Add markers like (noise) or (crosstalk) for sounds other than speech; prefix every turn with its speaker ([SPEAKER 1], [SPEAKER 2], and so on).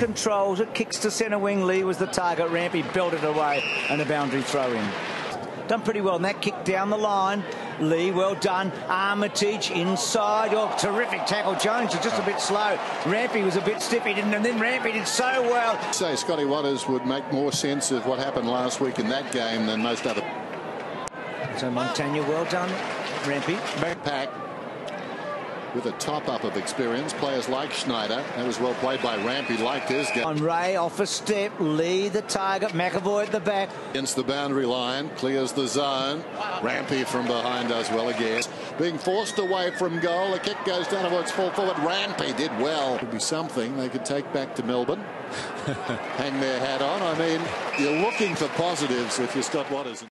[SPEAKER 1] Controls it, kicks to centre wing. Lee was the target. Rampe belted away and a boundary throw in. Done pretty well in that kick down the line. Lee, well done. Armitage inside. Oh, terrific tackle. Jones is just a bit slow. Rampe was a bit stiff. He didn't, and then Rampe did so well.
[SPEAKER 2] Say Scotty Watters would make more sense of what happened last week in that game than most other.
[SPEAKER 1] So Montagna, well done. Rampe.
[SPEAKER 2] Backpack with a top-up of experience. Players like Schneider. That was well played by Rampe. Liked his game.
[SPEAKER 1] On Ray, off a step. Lee, the target. McEvoy at the back.
[SPEAKER 2] Against the boundary line. Clears the zone. Rampe from behind does well again. Being forced away from goal. The kick goes down towards full forward. Rampe did well. Could be something they could take back to Melbourne. (laughs) Hang their hat on. I mean, you're looking for positives if you're Scott Watters.